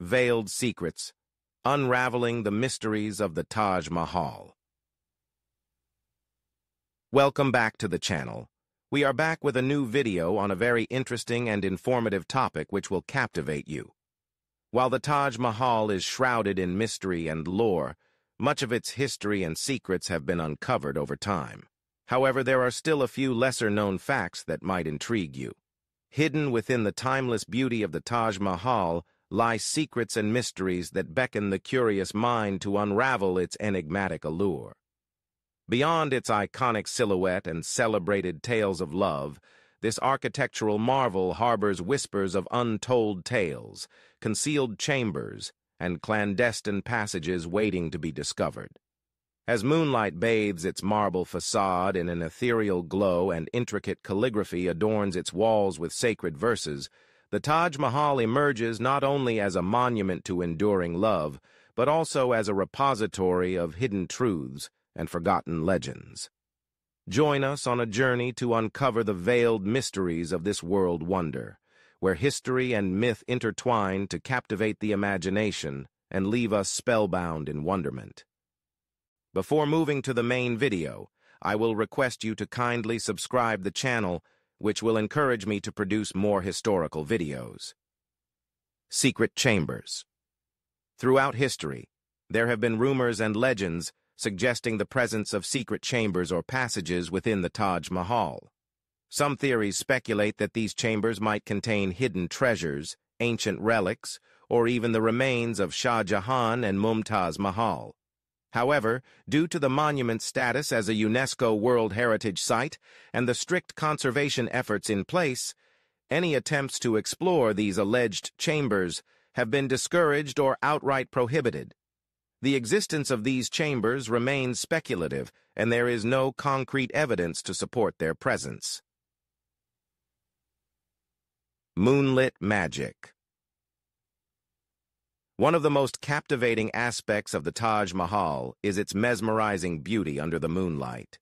Veiled Secrets, Unraveling the Mysteries of the Taj Mahal. Welcome back to the channel. We are back with a new video on a very interesting and informative topic which will captivate you. While the Taj Mahal is shrouded in mystery and lore, much of its history and secrets have been uncovered over time. However, there are still a few lesser-known facts that might intrigue you. Hidden within the timeless beauty of the Taj Mahal lie secrets and mysteries that beckon the curious mind to unravel its enigmatic allure. Beyond its iconic silhouette and celebrated tales of love, this architectural marvel harbors whispers of untold tales, concealed chambers, and clandestine passages waiting to be discovered. As moonlight bathes its marble facade in an ethereal glow and intricate calligraphy adorns its walls with sacred verses, the Taj Mahal emerges not only as a monument to enduring love, but also as a repository of hidden truths and forgotten legends. Join us on a journey to uncover the veiled mysteries of this world wonder, where history and myth intertwine to captivate the imagination and leave us spellbound in wonderment. Before moving to the main video, I will request you to kindly subscribe the channel, which will encourage me to produce more historical videos. Secret Chambers Throughout history, there have been rumors and legends suggesting the presence of secret chambers or passages within the Taj Mahal. Some theories speculate that these chambers might contain hidden treasures, ancient relics, or even the remains of Shah Jahan and Mumtaz Mahal. However, due to the monument's status as a UNESCO World Heritage Site and the strict conservation efforts in place, any attempts to explore these alleged chambers have been discouraged or outright prohibited. The existence of these chambers remains speculative, and there is no concrete evidence to support their presence. Moonlit Magic one of the most captivating aspects of the Taj Mahal is its mesmerizing beauty under the moonlight.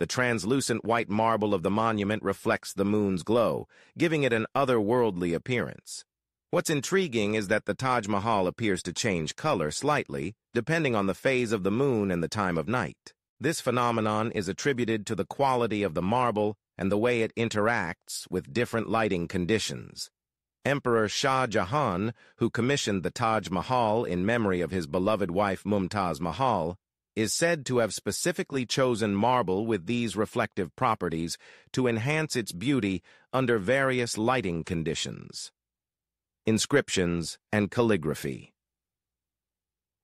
The translucent white marble of the monument reflects the moon's glow, giving it an otherworldly appearance. What's intriguing is that the Taj Mahal appears to change color slightly, depending on the phase of the moon and the time of night. This phenomenon is attributed to the quality of the marble and the way it interacts with different lighting conditions. Emperor Shah Jahan, who commissioned the Taj Mahal in memory of his beloved wife Mumtaz Mahal, is said to have specifically chosen marble with these reflective properties to enhance its beauty under various lighting conditions. Inscriptions and Calligraphy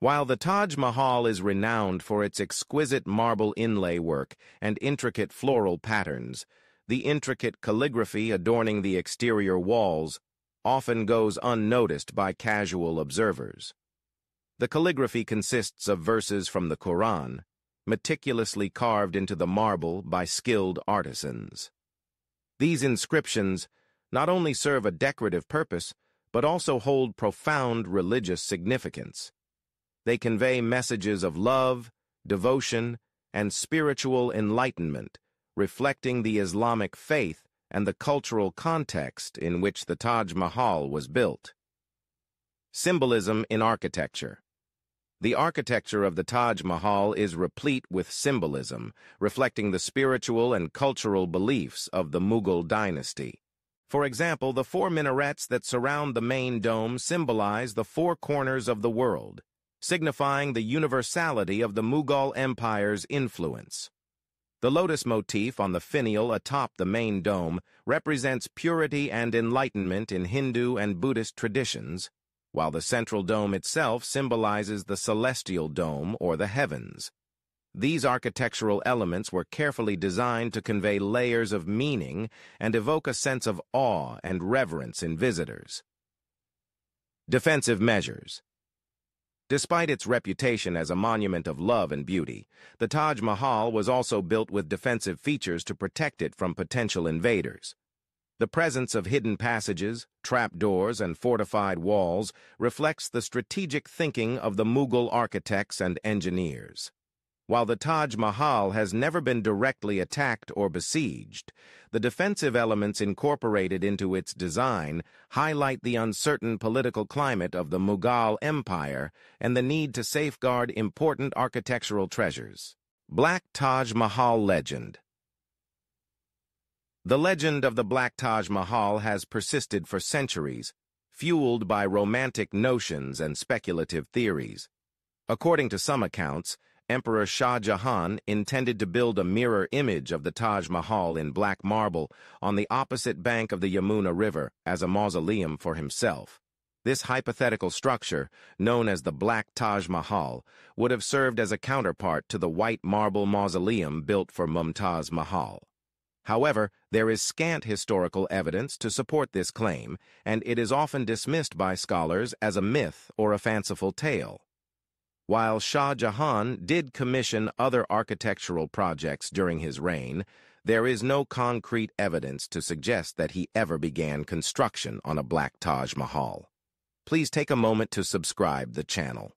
While the Taj Mahal is renowned for its exquisite marble inlay work and intricate floral patterns, the intricate calligraphy adorning the exterior walls often goes unnoticed by casual observers. The calligraphy consists of verses from the Quran, meticulously carved into the marble by skilled artisans. These inscriptions not only serve a decorative purpose, but also hold profound religious significance. They convey messages of love, devotion, and spiritual enlightenment, reflecting the Islamic faith and the cultural context in which the Taj Mahal was built. Symbolism in Architecture The architecture of the Taj Mahal is replete with symbolism, reflecting the spiritual and cultural beliefs of the Mughal dynasty. For example, the four minarets that surround the main dome symbolize the four corners of the world, signifying the universality of the Mughal Empire's influence. The lotus motif on the finial atop the main dome represents purity and enlightenment in Hindu and Buddhist traditions, while the central dome itself symbolizes the celestial dome or the heavens. These architectural elements were carefully designed to convey layers of meaning and evoke a sense of awe and reverence in visitors. Defensive measures Despite its reputation as a monument of love and beauty, the Taj Mahal was also built with defensive features to protect it from potential invaders. The presence of hidden passages, trapdoors, and fortified walls reflects the strategic thinking of the Mughal architects and engineers. While the Taj Mahal has never been directly attacked or besieged, the defensive elements incorporated into its design highlight the uncertain political climate of the Mughal Empire and the need to safeguard important architectural treasures. Black Taj Mahal Legend The legend of the Black Taj Mahal has persisted for centuries, fueled by romantic notions and speculative theories. According to some accounts, Emperor Shah Jahan intended to build a mirror image of the Taj Mahal in black marble on the opposite bank of the Yamuna River as a mausoleum for himself. This hypothetical structure, known as the Black Taj Mahal, would have served as a counterpart to the white marble mausoleum built for Mumtaz Mahal. However, there is scant historical evidence to support this claim, and it is often dismissed by scholars as a myth or a fanciful tale. While Shah Jahan did commission other architectural projects during his reign, there is no concrete evidence to suggest that he ever began construction on a Black Taj Mahal. Please take a moment to subscribe the channel.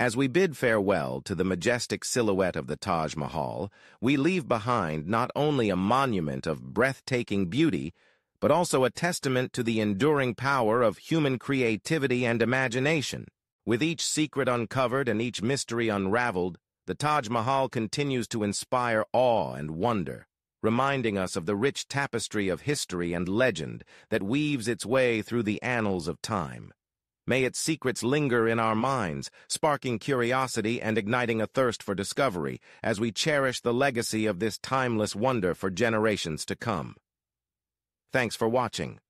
As we bid farewell to the majestic silhouette of the Taj Mahal, we leave behind not only a monument of breathtaking beauty, but also a testament to the enduring power of human creativity and imagination. With each secret uncovered and each mystery unraveled, the Taj Mahal continues to inspire awe and wonder, reminding us of the rich tapestry of history and legend that weaves its way through the annals of time. May its secrets linger in our minds, sparking curiosity and igniting a thirst for discovery as we cherish the legacy of this timeless wonder for generations to come. Thanks for watching.